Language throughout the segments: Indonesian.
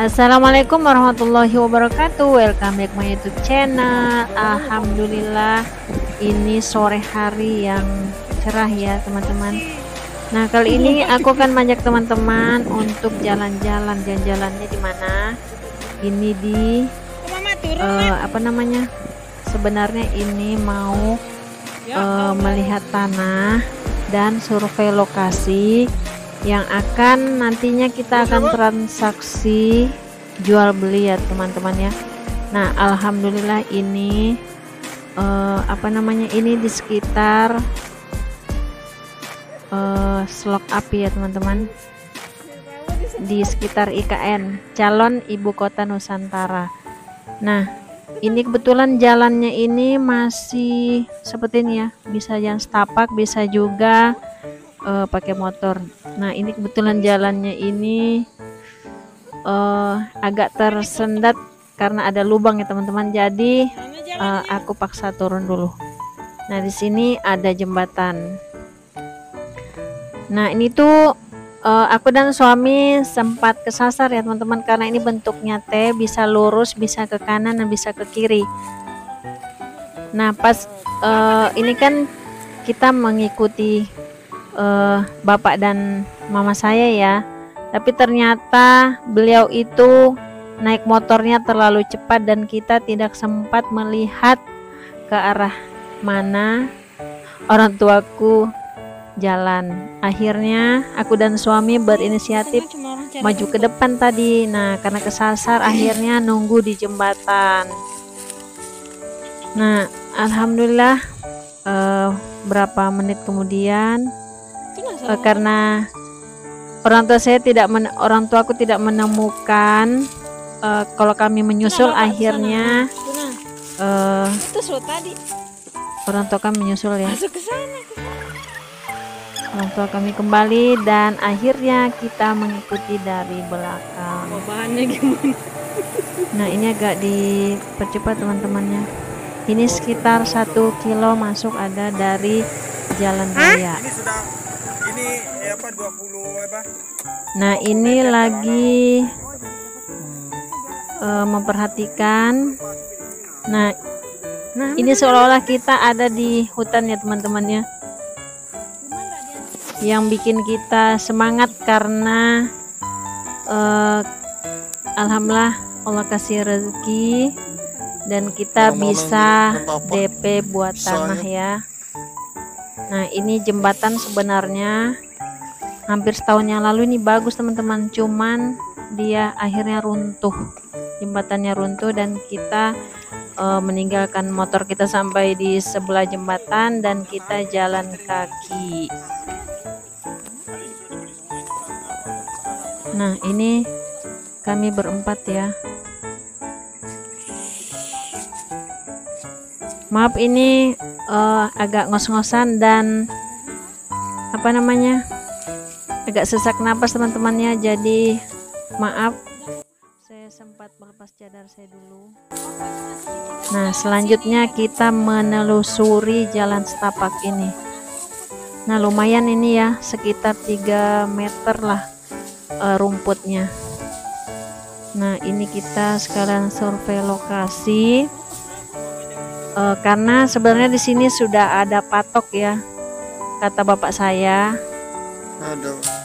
Assalamualaikum warahmatullahi wabarakatuh. Welcome back my youtube channel. Alhamdulillah Ini sore hari yang cerah ya teman-teman. Nah kali ini aku akan mengajak teman-teman Untuk jalan-jalan. Jalan-jalannya di mana? Ini di uh, Apa namanya? Sebenarnya ini mau uh, Melihat tanah Dan survei lokasi yang akan nantinya kita akan transaksi jual beli ya teman-teman ya. Nah Alhamdulillah ini uh, apa namanya ini di sekitar uh, slok api ya teman-teman. Di sekitar IKN calon ibu kota Nusantara. Nah ini kebetulan jalannya ini masih seperti ini ya. Bisa yang setapak bisa juga uh, pakai motor. Nah ini kebetulan jalannya ini uh, agak tersendat karena ada lubang ya teman-teman. Jadi uh, aku paksa turun dulu. Nah di sini ada jembatan. Nah ini tuh uh, aku dan suami sempat kesasar ya teman-teman karena ini bentuknya T bisa lurus bisa ke kanan dan bisa ke kiri. Nah pas uh, ini kan kita mengikuti uh, bapak dan mama saya ya. Tapi ternyata beliau itu naik motornya terlalu cepat dan kita tidak sempat melihat ke arah mana. Orang tuaku jalan. Akhirnya aku dan suami berinisiatif maju ke depan tadi. Nah karena kesasar akhirnya nunggu di jembatan. Nah Alhamdulillah uh, berapa menit kemudian uh, karena orang tua saya tidak men, orang tua aku tidak menemukan uh, kalau kami menyusul nah, akhirnya uh, tadi. orang tua kami menyusul ya. Masuk ke sana, orang tua kami kembali dan akhirnya kita mengikuti dari belakang. Oh, bahannya gimana? Nah ini agak dipercepat teman-temannya. Ini sekitar satu kilo masuk ada dari jalan raya. Ini sudah apa 20 apa? Nah, ini lagi uh, memperhatikan. Nah, nah ini seolah-olah kita ada di hutan ya, teman-teman ya. Yang bikin kita semangat karena uh, alhamdulillah Allah kasih rezeki dan kita bisa DP buat tanah ya. Nah, ini jembatan sebenarnya. Hampir setahun yang lalu ini bagus teman-teman. Cuman dia akhirnya runtuh. Jembatannya runtuh dan kita e, meninggalkan motor kita sampai di sebelah jembatan dan kita jalan kaki. Nah ini kami berempat ya. Maaf ini uh, agak ngos-ngosan dan apa namanya agak sesak napas teman-temannya jadi maaf saya sempat melepas cadar saya dulu. Nah selanjutnya kita menelusuri jalan setapak ini. Nah lumayan ini ya sekitar 3 meter lah uh, rumputnya. Nah ini kita sekarang survei lokasi uh, karena sebenarnya di sini sudah ada patok ya kata bapak saya. Ada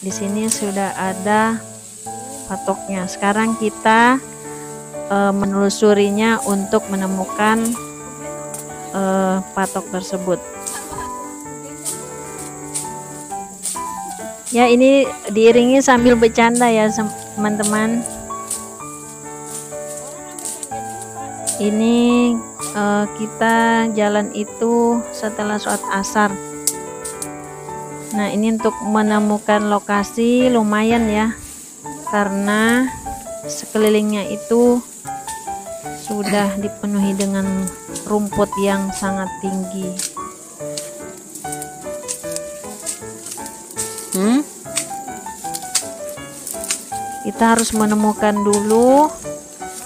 di sini sudah ada patoknya. Sekarang kita e, menelusurinya untuk menemukan e, patok tersebut. Ya ini diiringi sambil bercanda ya teman-teman ini e, kita jalan itu setelah sholat asar Nah ini untuk menemukan lokasi lumayan ya karena sekelilingnya itu sudah dipenuhi dengan rumput yang sangat tinggi. Hmm? Kita harus menemukan dulu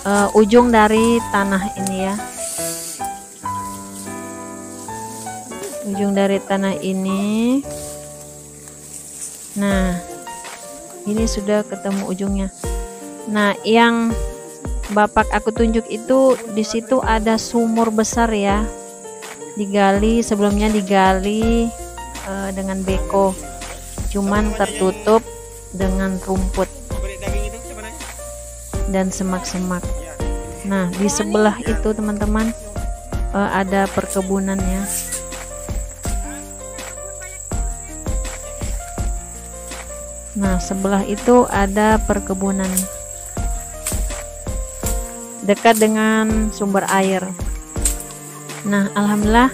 uh, ujung dari tanah ini ya. Ujung dari tanah ini. Nah, ini sudah ketemu ujungnya. Nah yang bapak aku tunjuk itu di situ ada sumur besar ya. Digali sebelumnya digali uh, dengan beko. Cuman tertutup dengan rumput dan semak-semak. Nah di sebelah itu teman-teman uh, ada perkebunannya. Nah sebelah itu ada perkebunan. Dekat dengan sumber air. Nah alhamdulillah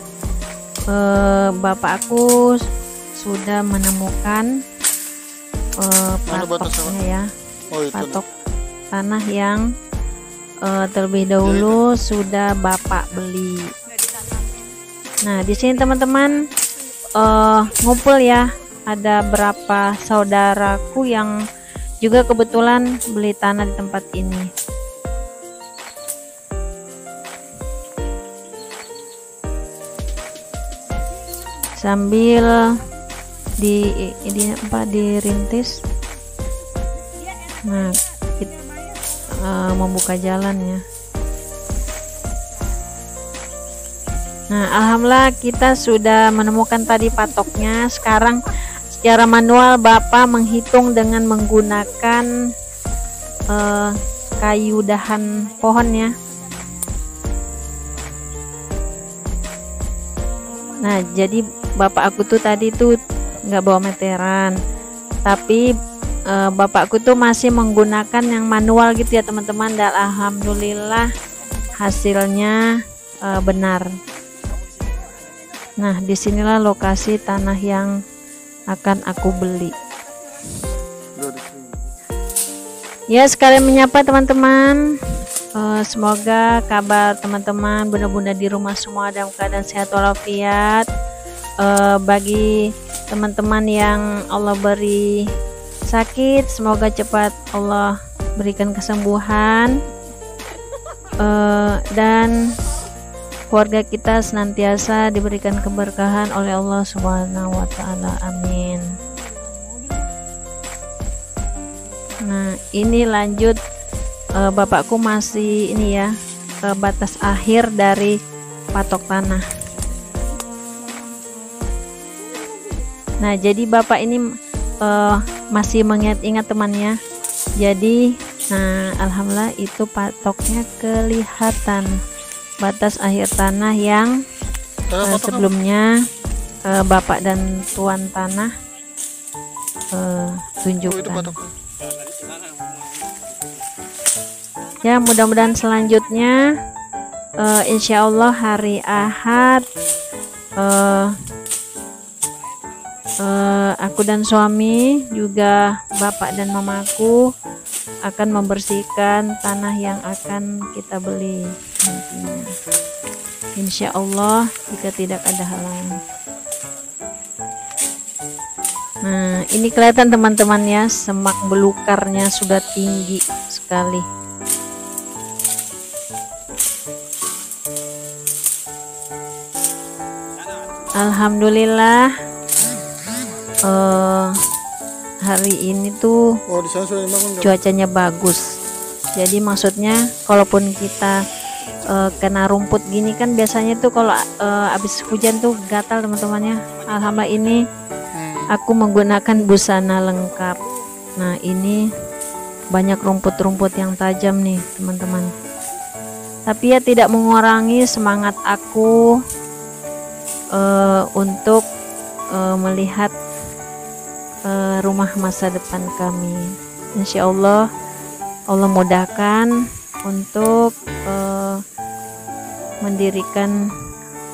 eh, bapak aku sudah menemukan eh, patoknya ya. Oh, patok tanah yang eh, terlebih dahulu sudah bapak beli. Nah di sini teman-teman eh, ngumpul ya. Ada berapa saudaraku yang juga kebetulan beli tanah di tempat ini. Sambil di ini apa dirintis. Nah uh, membuka jalannya. Nah alhamdulillah kita sudah menemukan tadi patoknya. Sekarang secara manual Bapak menghitung dengan menggunakan uh, kayu dahan pohonnya nah jadi bapak aku tuh tadi tuh nggak bawa meteran tapi e, bapakku tuh masih menggunakan yang manual gitu ya teman-teman. Dan alhamdulillah hasilnya e, benar. Nah di sinilah lokasi tanah yang akan aku beli. Ya sekalian menyapa teman-teman. Uh, semoga kabar teman-teman bunda-bunda di rumah semua dalam keadaan sehat walafiat. Uh, bagi teman-teman yang Allah beri sakit semoga cepat Allah berikan kesembuhan uh, dan keluarga kita senantiasa diberikan keberkahan oleh Allah Subhanahu wa taala. Amin. Nah, ini lanjut uh, bapakku masih ini ya ke batas akhir dari patok tanah. Nah, jadi bapak ini uh, masih mengingat-ingat temannya. Jadi, nah alhamdulillah itu patoknya kelihatan batas akhir tanah yang uh, sebelumnya uh, bapak dan tuan tanah uh, tunjukkan. Ya, mudah-mudahan selanjutnya uh, insya Allah hari Ahad uh, uh, aku dan suami juga bapak dan mamaku akan membersihkan tanah yang akan kita beli nantinya. Insya Allah jika tidak ada halangan nah ini kelihatan teman-teman ya semak belukarnya sudah tinggi sekali. Alhamdulillah uh, hari ini tuh oh, cuacanya bagus. Jadi maksudnya kalaupun kita uh, kena rumput gini kan biasanya tuh kalau uh, habis hujan tuh gatal teman-temannya. Alhamdulillah ini hmm. aku menggunakan busana lengkap. Nah ini banyak rumput-rumput yang tajam nih teman-teman. Tapi ya tidak mengurangi semangat aku uh, untuk uh, melihat uh, rumah masa depan kami. Insya Allah, Allah mudahkan untuk uh, mendirikan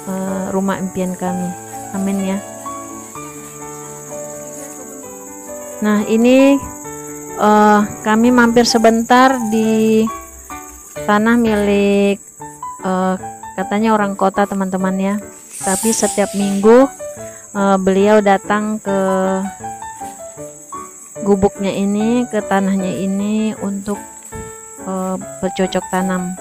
uh, rumah impian kami. Amin ya. Nah ini uh, kami mampir sebentar di tanah milik uh, katanya orang kota teman-teman ya. Tapi setiap minggu uh, beliau datang ke gubuknya ini ke tanahnya ini untuk uh, bercocok tanam.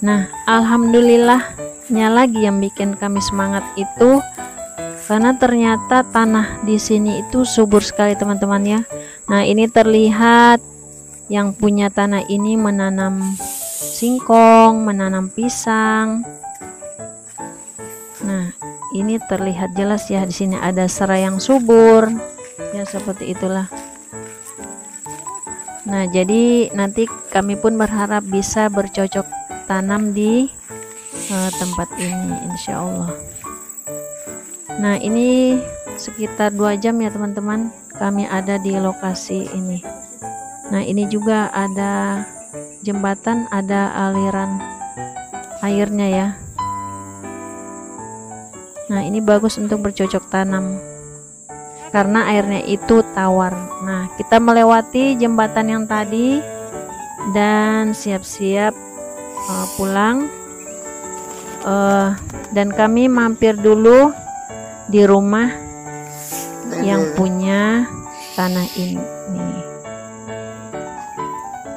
Nah alhamdulillahnya lagi yang bikin kami semangat itu karena ternyata tanah di sini itu subur sekali teman-teman ya. Nah ini terlihat yang punya tanah ini menanam singkong menanam pisang. Nah ini terlihat jelas ya di sini ada serai yang subur ya seperti itulah. Nah jadi nanti kami pun berharap bisa bercocok tanam di uh, tempat ini insya Allah. Nah ini sekitar dua jam ya teman-teman kami ada di lokasi ini. Nah ini juga ada jembatan ada aliran airnya ya. Nah ini bagus untuk bercocok tanam karena airnya itu tawar. Nah kita melewati jembatan yang tadi dan siap-siap uh, pulang. Uh, dan kami mampir dulu di rumah yang punya tanah ini.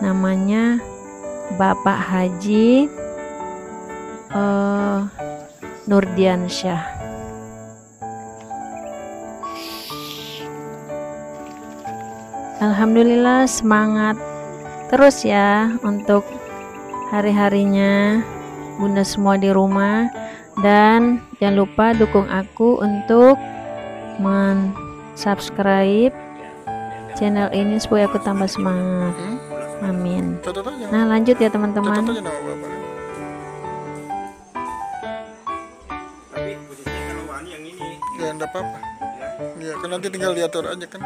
Namanya Bapak Haji uh, Nurdiansyah Alhamdulillah semangat terus ya untuk hari-harinya. Bunda semua di rumah. Dan jangan lupa dukung aku untuk men-subscribe channel ini supaya aku tambah semangat. Amin. Nah lanjut ya teman-teman. Ya enggak apa-apa. Ya kan nanti tinggal diatur aja kan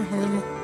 yang jadi Alhamdulillah.